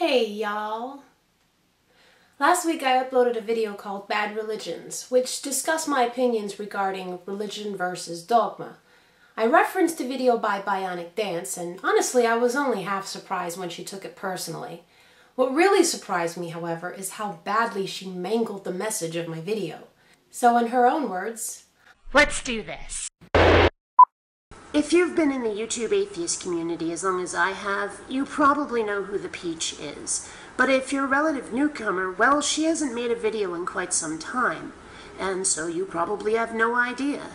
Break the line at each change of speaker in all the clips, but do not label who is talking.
Hey y'all! Last week I uploaded a video called Bad Religions, which discussed my opinions regarding religion versus dogma. I referenced a video by Bionic Dance, and honestly I was only half surprised when she took it personally. What really surprised me, however, is how badly she mangled the message of my video. So in her own words,
Let's do this.
If you've been in the YouTube atheist community as long as I have, you probably know who the Peach is. But if you're a relative newcomer, well, she hasn't made a video in quite some time, and so you probably have no idea.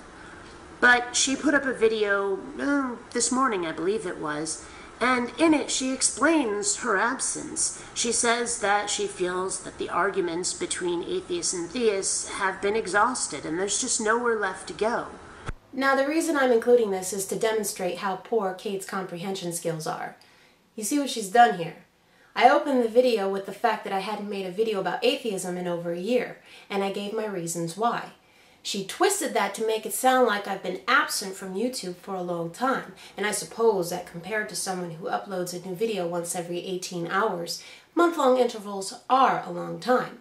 But she put up a video uh, this morning, I believe it was, and in it she explains her absence. She says that she feels that the arguments between atheists and theists have been exhausted and there's just nowhere left to go.
Now, the reason I'm including this is to demonstrate how poor Kate's comprehension skills are. You see what she's done here? I opened the video with the fact that I hadn't made a video about atheism in over a year, and I gave my reasons why. She twisted that to make it sound like I've been absent from YouTube for a long time, and I suppose that compared to someone who uploads a new video once every 18 hours, month-long intervals are a long time.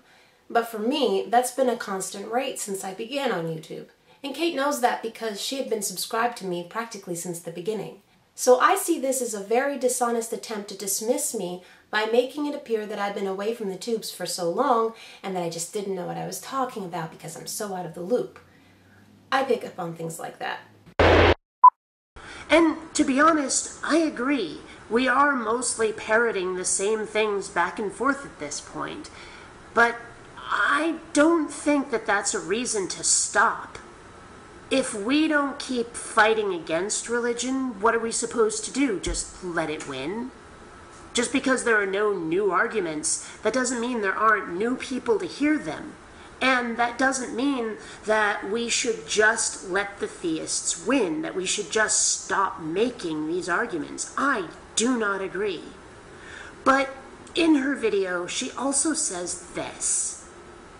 But for me, that's been a constant rate since I began on YouTube. And Kate knows that because she had been subscribed to me practically since the beginning. So I see this as a very dishonest attempt to dismiss me by making it appear that I've been away from the tubes for so long and that I just didn't know what I was talking about because I'm so out of the loop. I pick up on things like that.
And to be honest, I agree. We are mostly parroting the same things back and forth at this point. But I don't think that that's a reason to stop if we don't keep fighting against religion, what are we supposed to do? Just let it win? Just because there are no new arguments, that doesn't mean there aren't new people to hear them. And that doesn't mean that we should just let the theists win, that we should just stop making these arguments. I do not agree. But in her video, she also says this.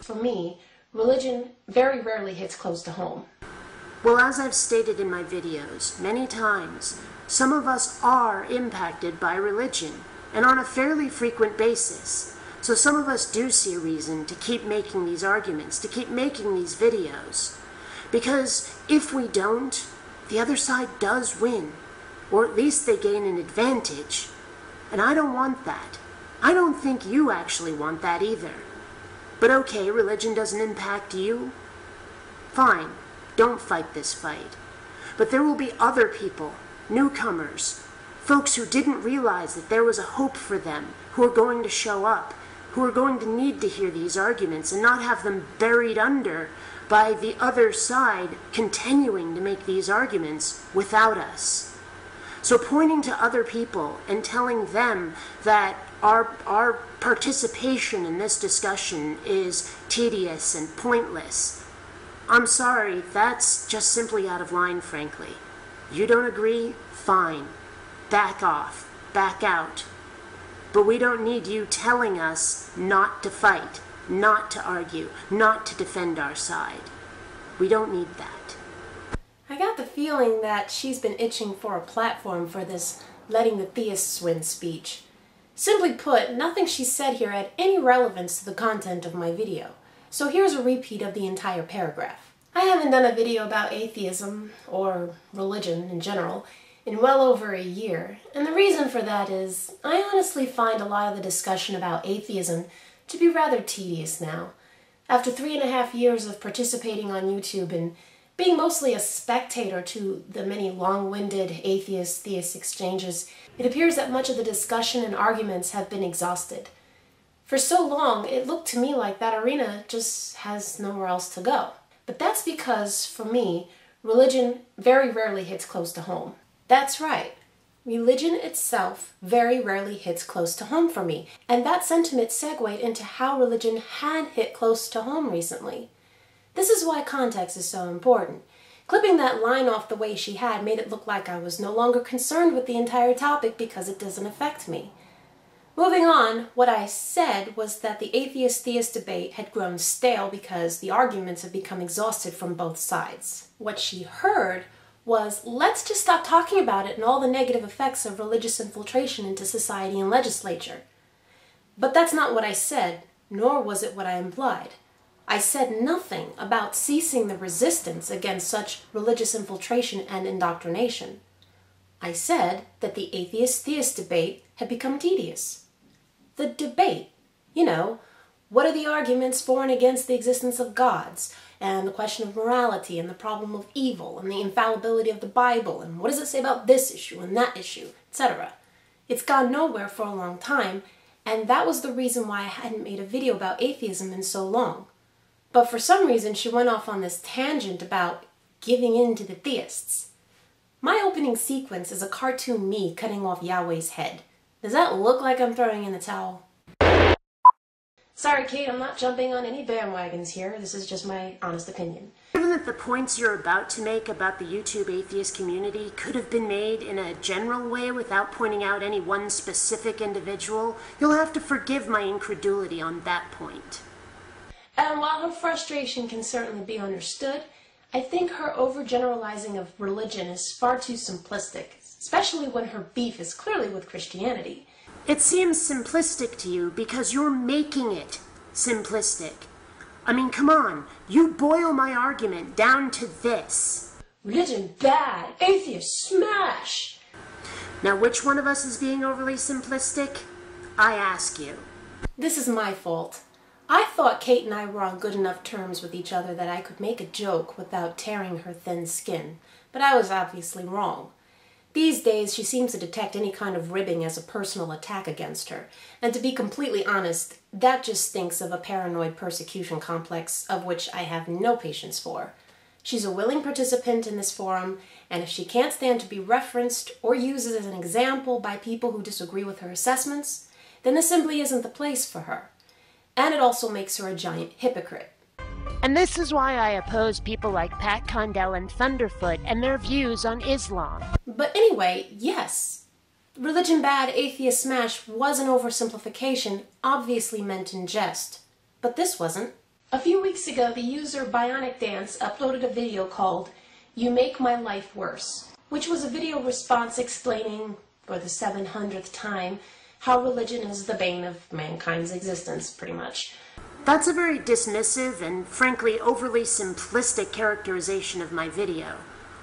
For me, religion very rarely hits close to home.
Well, as I've stated in my videos many times, some of us are impacted by religion, and on a fairly frequent basis. So some of us do see a reason to keep making these arguments, to keep making these videos. Because if we don't, the other side does win, or at least they gain an advantage. And I don't want that. I don't think you actually want that either. But okay, religion doesn't impact you. Fine, don't fight this fight. But there will be other people, newcomers, folks who didn't realize that there was a hope for them, who are going to show up, who are going to need to hear these arguments and not have them buried under by the other side continuing to make these arguments without us. So pointing to other people and telling them that our, our participation in this discussion is tedious and pointless I'm sorry, that's just simply out of line, frankly. You don't agree? Fine. Back off. Back out. But we don't need you telling us not to fight, not to argue, not to defend our side. We don't need that.
I got the feeling that she's been itching for a platform for this letting the theists win speech. Simply put, nothing she said here had any relevance to the content of my video. So here's a repeat of the entire paragraph. I haven't done a video about atheism, or religion in general, in well over a year, and the reason for that is I honestly find a lot of the discussion about atheism to be rather tedious now. After three and a half years of participating on YouTube and being mostly a spectator to the many long-winded atheist-theist exchanges, it appears that much of the discussion and arguments have been exhausted. For so long, it looked to me like that arena just has nowhere else to go. But that's because, for me, religion very rarely hits close to home. That's right. Religion itself very rarely hits close to home for me, and that sentiment segued into how religion had hit close to home recently. This is why context is so important. Clipping that line off the way she had made it look like I was no longer concerned with the entire topic because it doesn't affect me. Moving on, what I said was that the atheist-theist debate had grown stale because the arguments had become exhausted from both sides. What she heard was, let's just stop talking about it and all the negative effects of religious infiltration into society and legislature. But that's not what I said, nor was it what I implied. I said nothing about ceasing the resistance against such religious infiltration and indoctrination. I said that the atheist theist debate had become tedious. The debate, you know, what are the arguments for and against the existence of gods, and the question of morality, and the problem of evil, and the infallibility of the Bible, and what does it say about this issue and that issue, etc. It's gone nowhere for a long time, and that was the reason why I hadn't made a video about atheism in so long. But for some reason, she went off on this tangent about giving in to the theists. My opening sequence is a cartoon me cutting off Yahweh's head. Does that look like I'm throwing in the towel? Sorry, Kate, I'm not jumping on any bandwagons here. This is just my honest opinion.
Given that the points you're about to make about the YouTube atheist community could have been made in a general way without pointing out any one specific individual, you'll have to forgive my incredulity on that point.
And while her frustration can certainly be understood, I think her overgeneralizing of religion is far too simplistic, especially when her beef is clearly with Christianity.
It seems simplistic to you because you're making it simplistic. I mean, come on, you boil my argument down to this.
Religion bad, atheist smash!
Now, which one of us is being overly simplistic? I ask you.
This is my fault. I thought Kate and I were on good enough terms with each other that I could make a joke without tearing her thin skin, but I was obviously wrong. These days, she seems to detect any kind of ribbing as a personal attack against her, and to be completely honest, that just stinks of a paranoid persecution complex of which I have no patience for. She's a willing participant in this forum, and if she can't stand to be referenced or used as an example by people who disagree with her assessments, then this simply isn't the place for her and it also makes her a giant hypocrite.
And this is why I oppose people like Pat Condell and Thunderfoot and their views on Islam.
But anyway, yes, Religion Bad Atheist Smash was an oversimplification, obviously meant in jest. But this wasn't. A few weeks ago, the user Bionic Dance uploaded a video called You Make My Life Worse, which was a video response explaining, for the 700th time, how religion is the bane of mankind's existence, pretty much.
That's a very dismissive and frankly overly simplistic characterization of my video.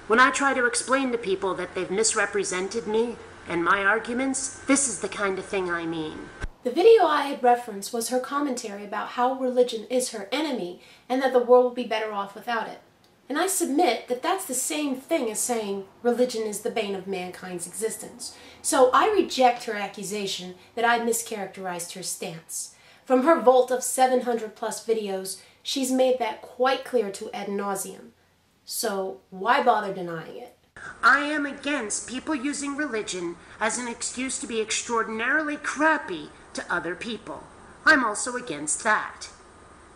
When I try to explain to people that they've misrepresented me and my arguments, this is the kind of thing I mean.
The video I had referenced was her commentary about how religion is her enemy and that the world will be better off without it. And I submit that that's the same thing as saying religion is the bane of mankind's existence. So I reject her accusation that I mischaracterized her stance. From her vault of 700 plus videos, she's made that quite clear to ad nauseum. So why bother denying it?
I am against people using religion as an excuse to be extraordinarily crappy to other people. I'm also against that.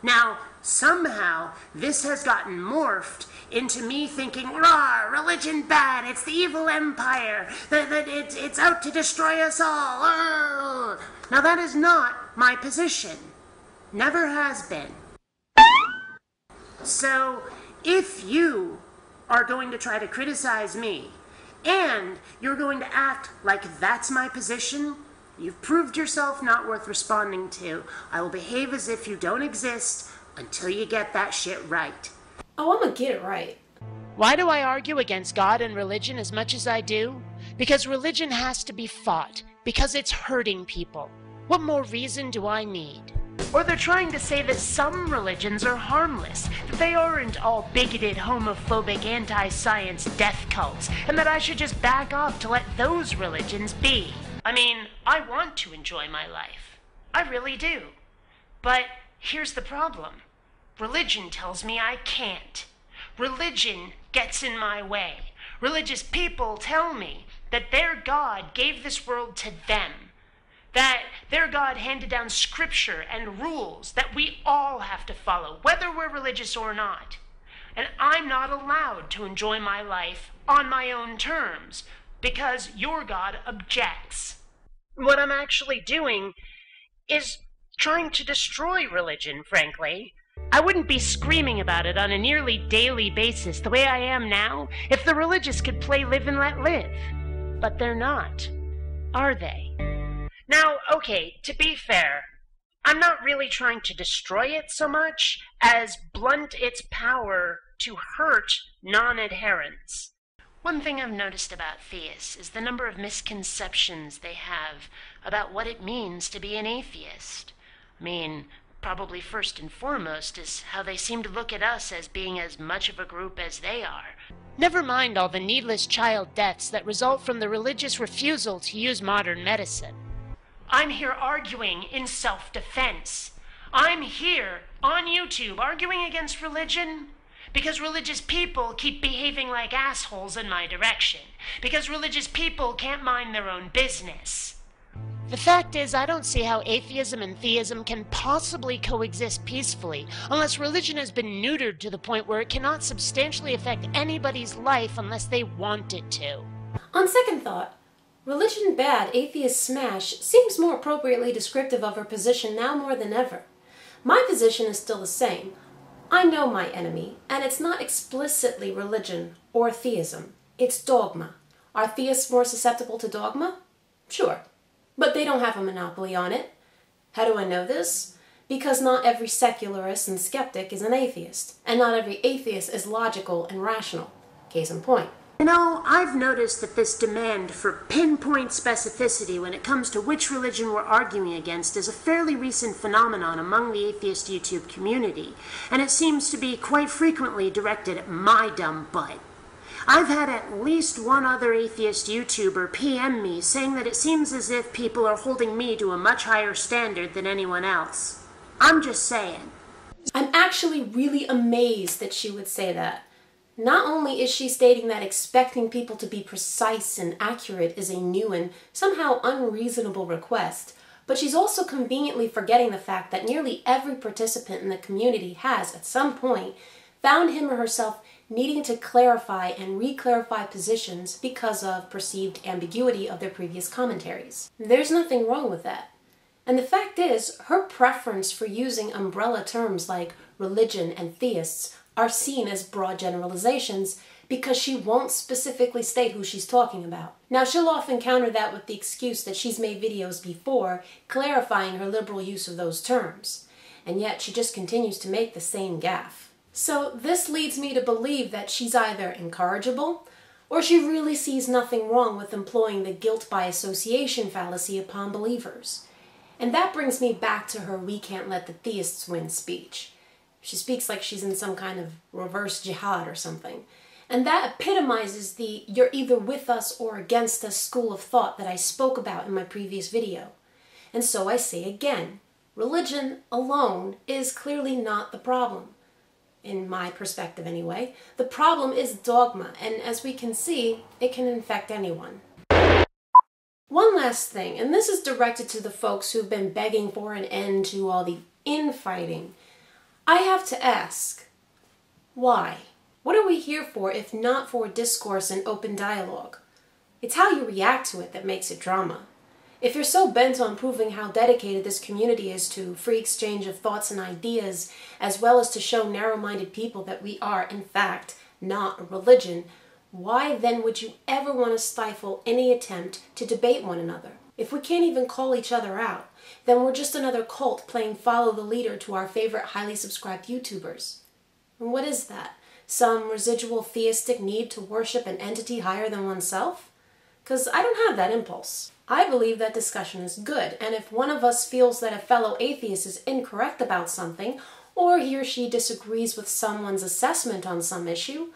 Now, somehow, this has gotten morphed into me thinking, rah, religion bad, it's the evil empire, that, that it, it's out to destroy us all. Now, that is not my position. Never has been. So, if you are going to try to criticize me, and you're going to act like that's my position, You've proved yourself not worth responding to. I will behave as if you don't exist until you get that shit right.
Oh, I'm gonna get it right.
Why do I argue against God and religion as much as I do? Because religion has to be fought. Because it's hurting people. What more reason do I need? Or they're trying to say that some religions are harmless, that they aren't all bigoted, homophobic, anti science death cults, and that I should just back off to let those religions be. I mean, I want to enjoy my life. I really do. But here's the problem religion tells me I can't. Religion gets in my way. Religious people tell me that their God gave this world to them, that their God handed down scripture and rules that we all have to follow, whether we're religious or not. And I'm not allowed to enjoy my life on my own terms because your God objects what I'm actually doing is trying to destroy religion, frankly. I wouldn't be screaming about it on a nearly daily basis the way I am now if the religious could play live and let live. But they're not, are they? Now, okay, to be fair, I'm not really trying to destroy it so much as blunt its power to hurt non adherents. One thing I've noticed about theists is the number of misconceptions they have about what it means to be an atheist. I mean, probably first and foremost is how they seem to look at us as being as much of a group as they are. Never mind all the needless child deaths that result from the religious refusal to use modern medicine. I'm here arguing in self defense. I'm here on YouTube arguing against religion because religious people keep behaving like assholes in my direction. Because religious people can't mind their own business. The fact is, I don't see how atheism and theism can possibly coexist peacefully unless religion has been neutered to the point where it cannot substantially affect anybody's life unless they want it to.
On second thought, religion bad, atheist smash seems more appropriately descriptive of her position now more than ever. My position is still the same. I know my enemy, and it's not explicitly religion or theism. It's dogma. Are theists more susceptible to dogma? Sure. But they don't have a monopoly on it. How do I know this? Because not every secularist and skeptic is an atheist, and not every atheist is logical and rational. Case in point.
You know, I've noticed that this demand for pinpoint specificity when it comes to which religion we're arguing against is a fairly recent phenomenon among the atheist YouTube community, and it seems to be quite frequently directed at my dumb butt. I've had at least one other atheist YouTuber PM me saying that it seems as if people are holding me to a much higher standard than anyone else. I'm just saying.
I'm actually really amazed that she would say that. Not only is she stating that expecting people to be precise and accurate is a new and somehow unreasonable request, but she's also conveniently forgetting the fact that nearly every participant in the community has, at some point, found him or herself needing to clarify and re-clarify positions because of perceived ambiguity of their previous commentaries. There's nothing wrong with that. And the fact is, her preference for using umbrella terms like religion and theists are seen as broad generalizations because she won't specifically state who she's talking about. Now, she'll often counter that with the excuse that she's made videos before clarifying her liberal use of those terms. And yet, she just continues to make the same gaffe. So this leads me to believe that she's either incorrigible or she really sees nothing wrong with employing the guilt by association fallacy upon believers. And that brings me back to her we can't let the theists win speech. She speaks like she's in some kind of reverse jihad or something. And that epitomizes the you're either with us or against us school of thought that I spoke about in my previous video. And so I say again, religion alone is clearly not the problem in my perspective anyway. The problem is dogma, and as we can see, it can infect anyone. One last thing, and this is directed to the folks who've been begging for an end to all the infighting. I have to ask, why? What are we here for if not for discourse and open dialogue? It's how you react to it that makes it drama. If you're so bent on proving how dedicated this community is to free exchange of thoughts and ideas, as well as to show narrow-minded people that we are, in fact, not a religion, why then would you ever want to stifle any attempt to debate one another? If we can't even call each other out, then we're just another cult playing follow the leader to our favorite highly subscribed YouTubers. And what is that? Some residual theistic need to worship an entity higher than oneself? Because I don't have that impulse. I believe that discussion is good, and if one of us feels that a fellow atheist is incorrect about something, or he or she disagrees with someone's assessment on some issue,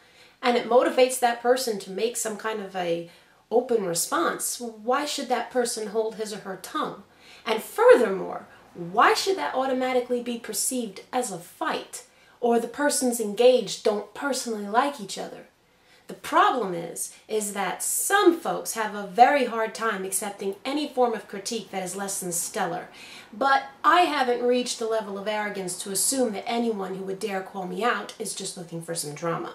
and it motivates that person to make some kind of a open response, why should that person hold his or her tongue? And furthermore, why should that automatically be perceived as a fight? Or the persons engaged don't personally like each other? The problem is, is that some folks have a very hard time accepting any form of critique that is less than stellar. But I haven't reached the level of arrogance to assume that anyone who would dare call me out is just looking for some drama.